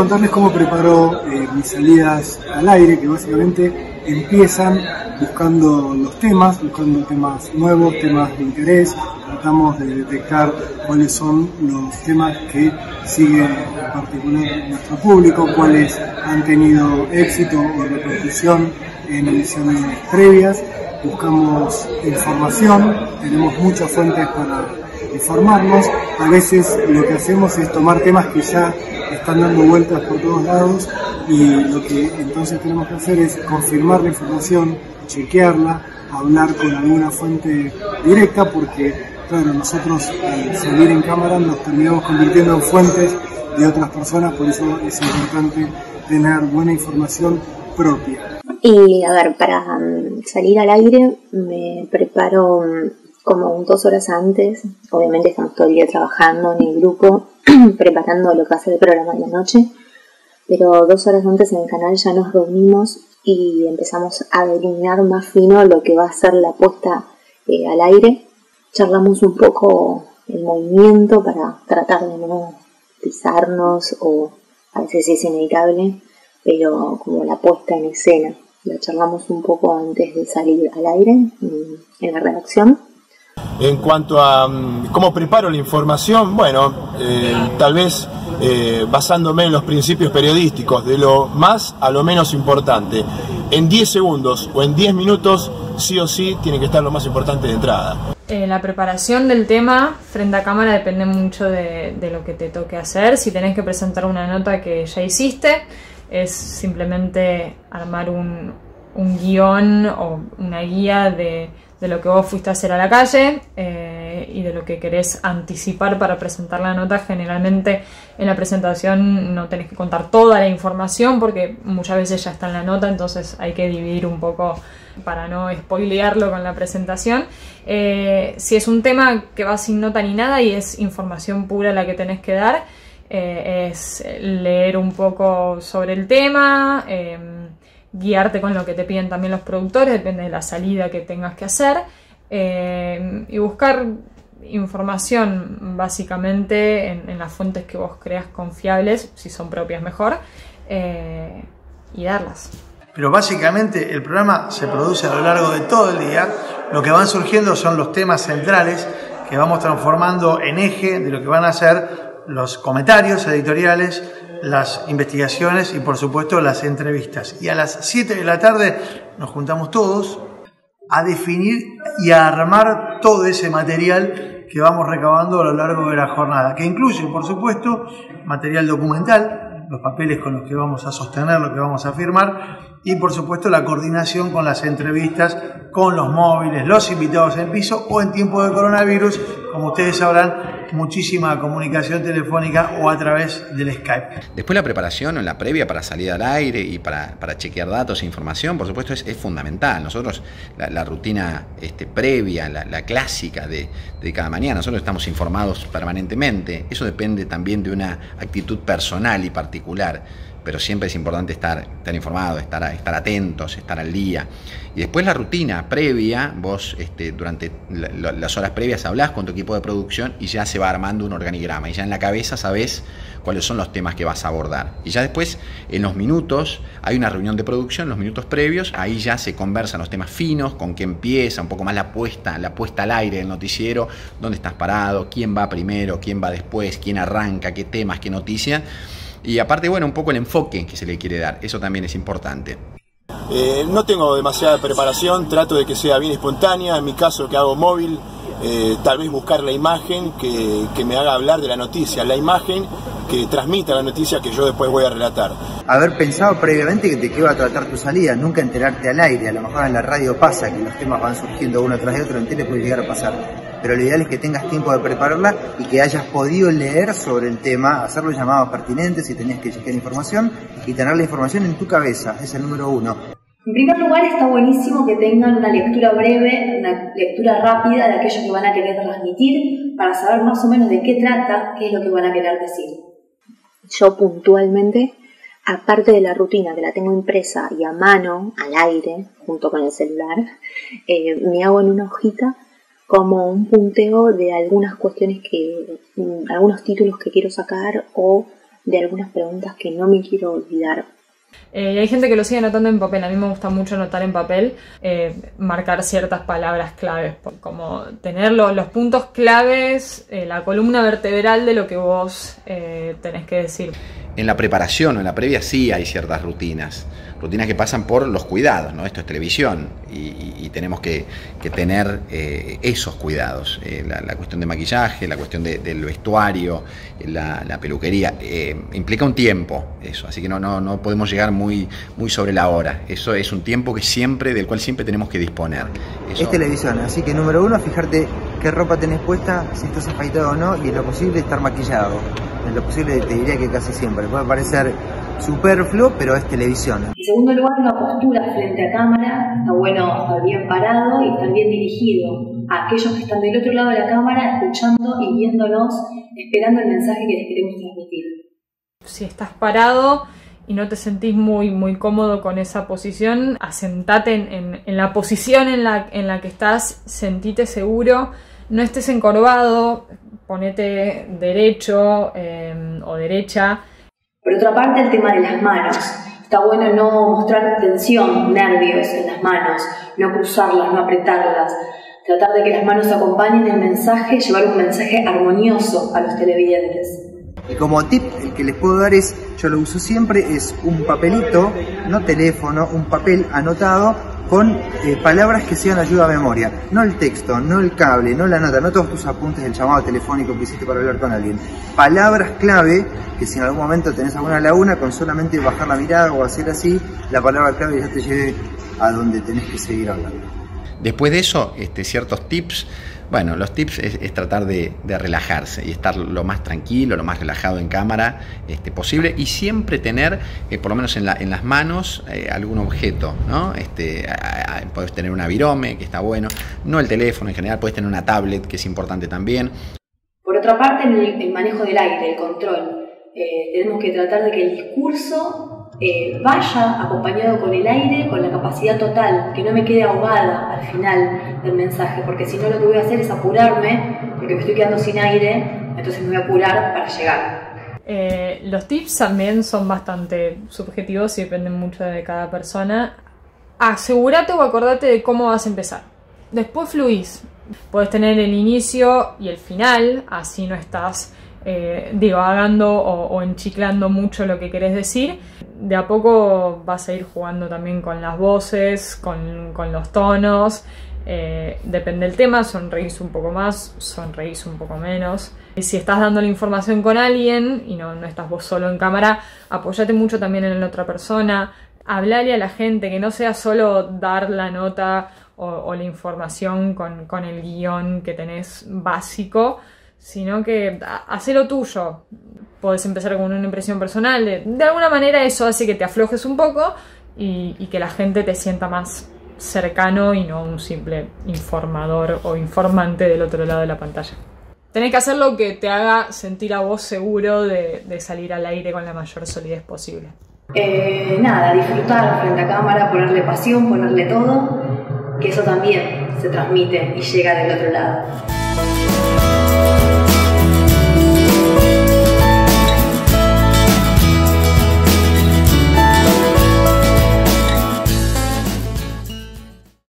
contarles cómo preparo eh, mis salidas al aire, que básicamente empiezan buscando los temas, buscando temas nuevos, temas de interés, tratamos de detectar cuáles son los temas que siguen en particular nuestro público, cuáles han tenido éxito o repercusión en ediciones previas, buscamos información, tenemos muchas fuentes para informarnos, a veces lo que hacemos es tomar temas que ya están dando vueltas por todos lados y lo que entonces tenemos que hacer es confirmar la información, chequearla, hablar con alguna fuente directa porque, claro, nosotros al salir en cámara nos terminamos convirtiendo en fuentes de otras personas, por eso es importante tener buena información propia. Y a ver, para mm, salir al aire me preparo como dos horas antes, obviamente estamos todo el día trabajando en el grupo, preparando lo que hace el programa de la noche, pero dos horas antes en el canal ya nos reunimos y empezamos a delinear más fino lo que va a ser la puesta eh, al aire. Charlamos un poco el movimiento para tratar de no pisarnos o a veces es inevitable, pero como la puesta en escena. La charlamos un poco antes de salir al aire en la redacción en cuanto a mm, cómo preparo la información, bueno, eh, tal vez eh, basándome en los principios periodísticos, de lo más a lo menos importante. En 10 segundos o en 10 minutos, sí o sí, tiene que estar lo más importante de entrada. Eh, la preparación del tema frente a cámara depende mucho de, de lo que te toque hacer. Si tenés que presentar una nota que ya hiciste, es simplemente armar un, un guion o una guía de de lo que vos fuiste a hacer a la calle eh, y de lo que querés anticipar para presentar la nota. Generalmente en la presentación no tenés que contar toda la información porque muchas veces ya está en la nota, entonces hay que dividir un poco para no spoilearlo con la presentación. Eh, si es un tema que va sin nota ni nada y es información pura la que tenés que dar, eh, es leer un poco sobre el tema guiarte con lo que te piden también los productores, depende de la salida que tengas que hacer, eh, y buscar información básicamente en, las fuentes que vos creas confiables, si son propias mejor, eh, y darlas. Pero básicamente el programa se produce a lo largo de todo el día, lo que van surgiendo son los temas centrales que vamos transformando en eje de lo que van a ser los comentarios editoriales, las investigaciones y por supuesto las entrevistas. Y a las 7 de la tarde nos juntamos todos a definir y a armar todo ese material que vamos recabando a lo largo de la jornada, que incluye por supuesto material documental, los papeles con los que vamos a sostener lo que vamos a firmar y por supuesto la coordinación con las entrevistas, con los móviles, los invitados en piso o en tiempo de coronavirus, como ustedes sabrán, muchísima comunicación telefónica o a través del Skype. Después la preparación o la previa para salir al aire y para, chequear datos e información, por supuesto, es, fundamental. Nosotros, la, rutina este, previa, la, clásica de, cada mañana, nosotros estamos informados permanentemente. Eso depende también de una actitud personal y particular pero siempre es importante estar, estar informado, estar, estar atentos, estar al día. Y después la rutina previa, vos este, durante las horas previas hablás con tu equipo de producción y ya se va armando un organigrama y ya en la cabeza sabés cuáles son los temas que vas a abordar. Y ya después, en los minutos, hay una reunión de producción, los minutos previos, ahí ya se conversan los temas finos, con qué empieza, un poco más la puesta, la puesta al aire del noticiero, dónde estás parado, quién va primero, quién va después, quién arranca, qué temas, qué noticias. Y aparte, bueno, un poco el enfoque que se le quiere dar, eso también es importante. Eh, no tengo demasiada preparación, trato de que sea bien espontánea, en mi caso que hago móvil, eh, tal vez buscar la imagen que, que, me haga hablar de la noticia, la imagen que transmita la noticia que yo después voy a relatar. Haber pensado previamente de qué va a tratar tu salida, nunca enterarte al aire, a lo mejor en la radio pasa que los temas van surgiendo uno tras de otro, en tele puede llegar a pasar pero lo ideal es que tengas tiempo de prepararla y que hayas podido leer sobre el tema, hacer los llamados pertinentes si tenías que chequear información y tener la información en tu cabeza, es el número uno. En primer lugar, está buenísimo que tengan una lectura breve, una lectura rápida de aquello que van a querer transmitir para saber más o menos de qué trata, qué es lo que van a querer decir. Yo puntualmente, aparte de la rutina que la tengo impresa y a mano, al aire, junto con el celular, eh, me hago en una hojita como un punteo de algunas cuestiones que, mm, algunos títulos que quiero sacar o de algunas preguntas que no me quiero olvidar. Eh, hay gente que lo sigue anotando en papel. A mí me gusta mucho anotar en papel, eh, marcar ciertas palabras claves, como tener los puntos claves, eh, la columna vertebral de lo que vos tenés que decir. En la preparación o en la previa sí hay ciertas rutinas rutinas que pasan por los cuidados, ¿no? Esto es televisión y, tenemos que, tener eh, esos cuidados, eh, la, cuestión de maquillaje, la cuestión del vestuario, la, peluquería, eh, implica un tiempo eso, así que no, no, no podemos llegar muy, muy sobre la hora, eso es un tiempo que siempre, del cual siempre tenemos que disponer. Es televisión, así que número uno, fijarte qué ropa tenés puesta, si estás afeitado o no, y en lo posible estar maquillado. En lo posible te diría que casi siempre. Puede parecer superfluo, pero es televisión. En segundo lugar, una postura frente a cámara. Está bueno estar bien parado y estar bien dirigido a aquellos que están del otro lado de la cámara, escuchando y viéndonos, esperando el mensaje que les queremos transmitir. Si estás parado y no te sentís muy, muy cómodo con esa posición, asentate en, la posición en la, en la que estás, sentite seguro, no estés encorvado, ponete derecho eh, o derecha por otra parte, el tema de las manos. Está bueno no mostrar tensión, nervios en las manos, no cruzarlas, no apretarlas. Tratar de que las manos acompañen el mensaje, llevar un mensaje armonioso a los televidentes. Y como tip, el que les puedo dar es, yo lo uso siempre, es un papelito, no teléfono, un papel anotado con eh, palabras que sean ayuda a memoria. No el texto, no el cable, no la nota, no todos tus apuntes del llamado telefónico que hiciste para hablar con alguien. Palabras clave que si en algún momento tenés alguna laguna, con solamente bajar la mirada o hacer así, la palabra clave ya te lleve a donde tenés que seguir hablando. Después de eso, este, ciertos tips bueno, los tips es, tratar de, relajarse y estar lo más tranquilo, lo más relajado en cámara este, posible y siempre tener, eh, por lo menos en, las manos, eh, algún objeto, ¿no? Este, puedes tener una virome, que está bueno, no el teléfono en general, puedes tener una tablet, que es importante también. Por otra parte, el, el manejo del aire, el control. Eh, tenemos que tratar de que el discurso eh, vaya acompañado con el aire, con la capacidad total, que no me quede ahogada al final del mensaje, porque si no lo que voy a hacer es apurarme, porque me estoy quedando sin aire, entonces me voy a apurar para llegar. Eh, los tips también son bastante subjetivos y dependen mucho de cada persona. Asegúrate o acordate de cómo vas a empezar. Después fluís. Puedes tener el inicio y el final, así no estás eh, divagando o, enchiclando mucho lo que querés decir. De a poco vas a ir jugando también con las voces, con, los tonos. Eh, depende del tema, sonreís un poco más, sonreís un poco menos. Y si estás dando la información con alguien y no, no estás vos solo en cámara, apoyate mucho también en la otra persona. Hablale a la gente, que no sea solo dar la nota o, la información con, con el guion que tenés básico, sino que hace lo tuyo. Puedes empezar con una impresión personal. De, alguna manera eso hace que te aflojes un poco y, que la gente te sienta más cercano y no un simple informador o informante del otro lado de la pantalla. Tenés que hacer lo que te haga sentir a vos seguro de, salir al aire con la mayor solidez posible. Eh, nada, disfrutar frente a cámara, ponerle pasión, ponerle todo, que eso también se transmite y llega del otro lado.